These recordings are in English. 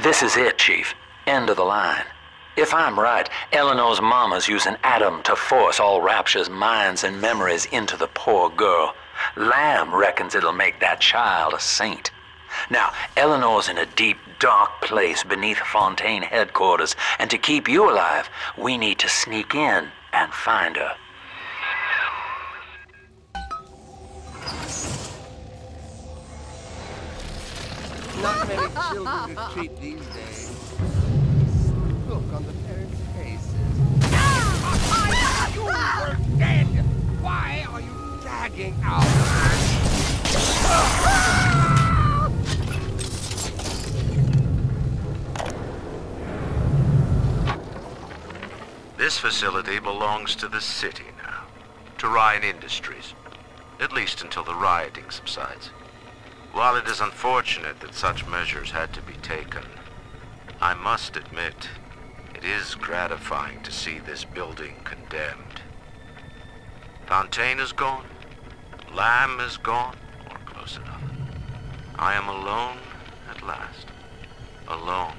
This is it, Chief. End of the line. If I'm right, Eleanor's mama's using Adam to force all Rapture's minds and memories into the poor girl. Lamb reckons it'll make that child a saint. Now, Eleanor's in a deep, dark place beneath Fontaine headquarters, and to keep you alive, we need to sneak in and find her. Many children to treat these days. Look on the parents' faces. You were dead! Why are you dragging out? This facility belongs to the city now, to Ryan Industries, at least until the rioting subsides. While it is unfortunate that such measures had to be taken, I must admit, it is gratifying to see this building condemned. Fontaine is gone, Lamb is gone, or close enough. I am alone at last, alone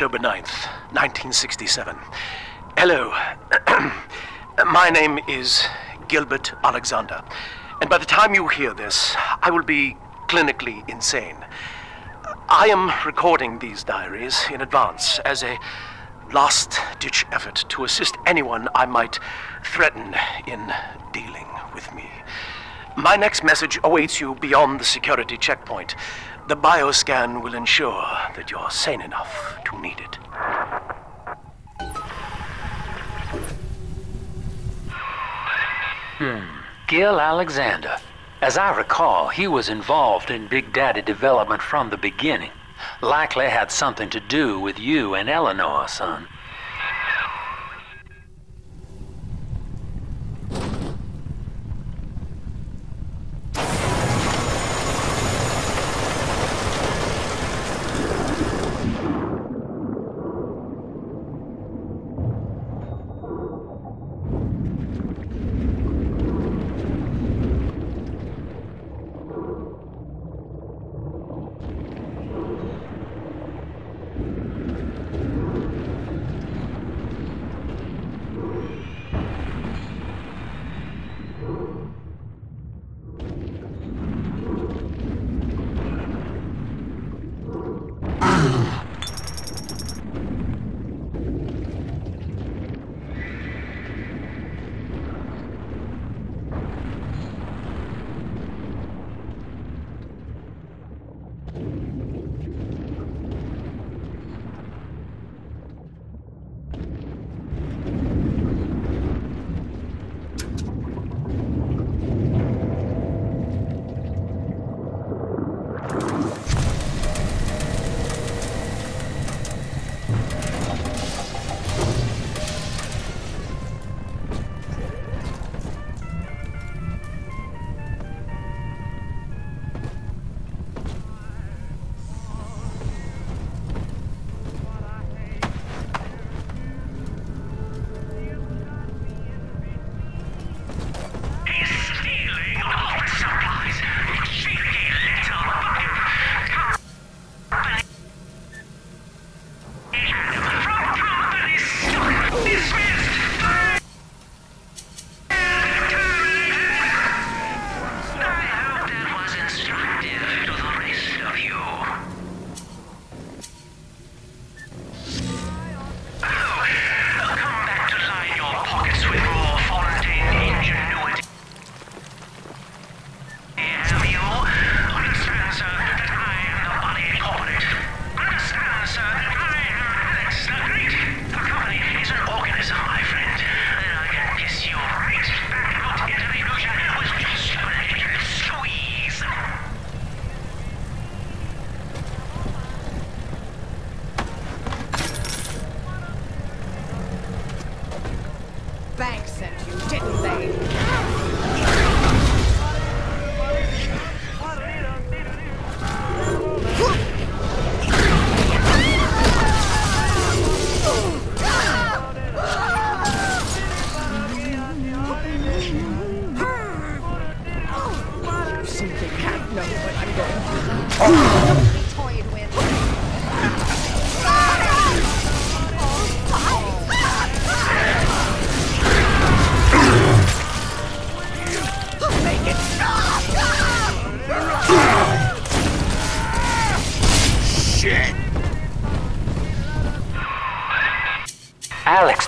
October 9th, 1967. Hello. My name is Gilbert Alexander. And by the time you hear this, I will be clinically insane. I am recording these diaries in advance as a last ditch effort to assist anyone I might threaten in dealing with me. My next message awaits you beyond the security checkpoint. The bioscan will ensure that you're sane enough to need it. Hmm. Gil Alexander. As I recall, he was involved in Big Daddy development from the beginning. Likely had something to do with you and Eleanor, son.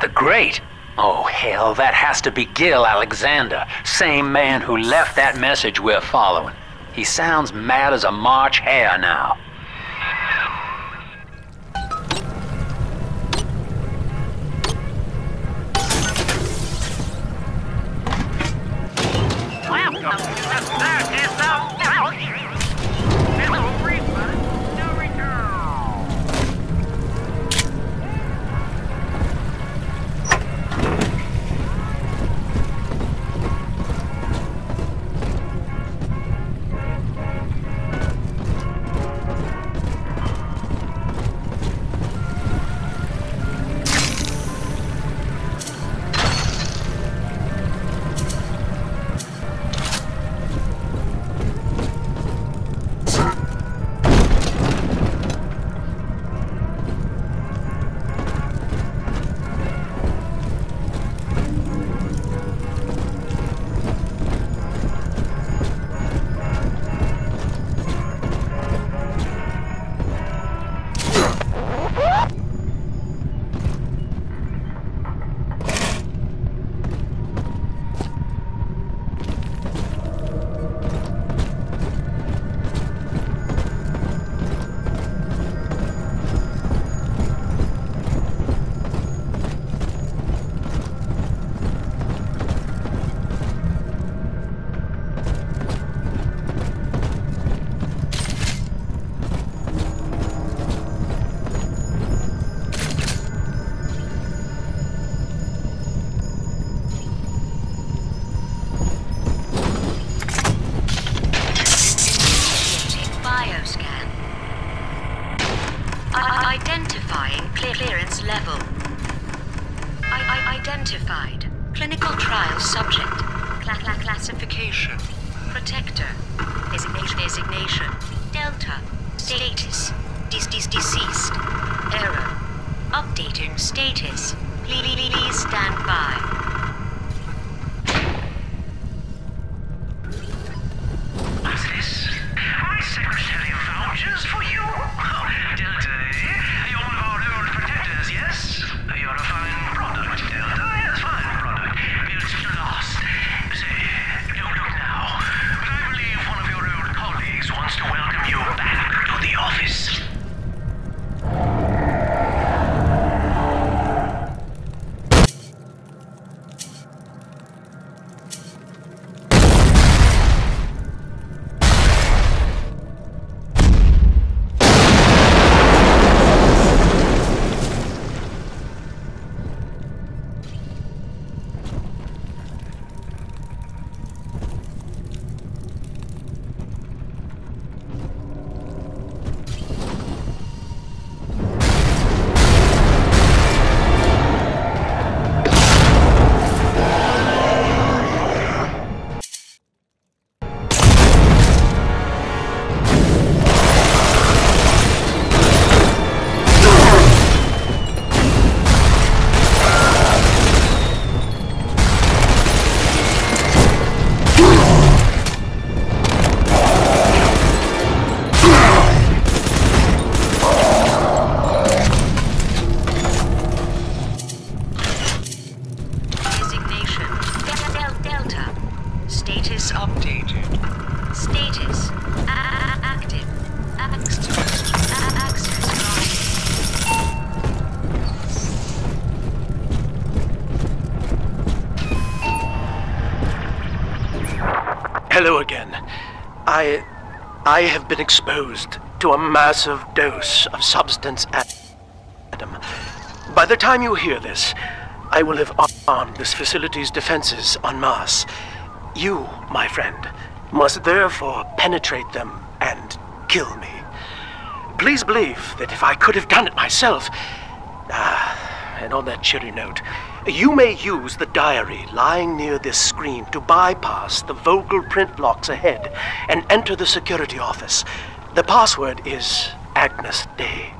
The Great? Oh, hell, that has to be Gil Alexander, same man who left that message we're following. He sounds mad as a March hare now. I- identifying clear- clearance level. I- I- identified. Clinical trial subject. Cla- cla- classification. Protector. Designation. Designation. Delta. Status. Dis- dis- deceased. Error. Updating status. Please stand by. I have been exposed to a massive dose of substance Adam. By the time you hear this, I will have armed this facility's defenses en masse. You, my friend, must therefore penetrate them and kill me. Please believe that if I could have done it myself. Ah, and on that cheery note, You may use the diary lying near this screen to bypass the voice print locks ahead and enter the security office. The password is Agnus Dei.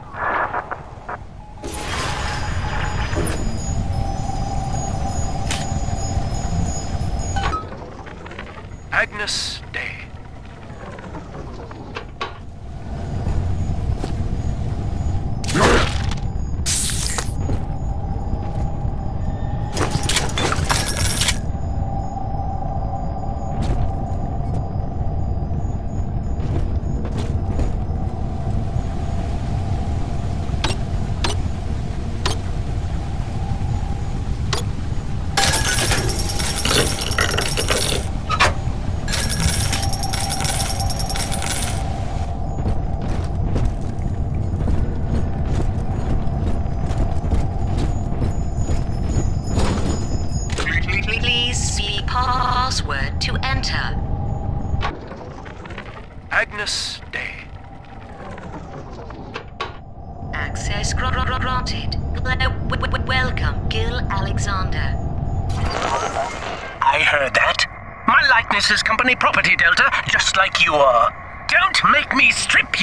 Agnus Dei.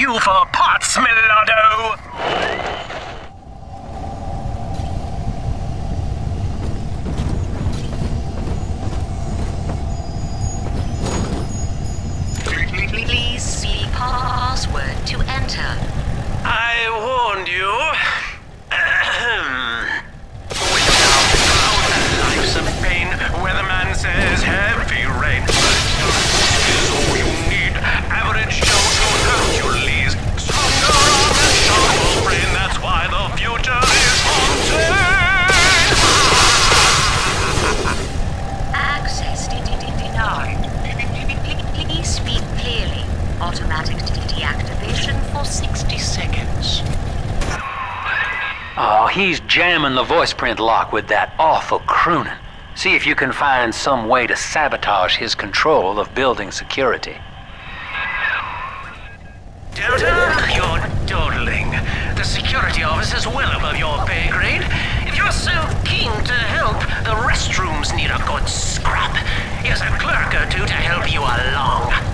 You for parts, Millardo! Please see password to enter. I warned you. The voice print lock with that awful crooning. See if you can find some way to sabotage his control of building security. Delta, you're dawdling. The security office is well above your pay grade. If you're so keen to help, the restrooms need a good scrub. Here's a clerk or two to help you along.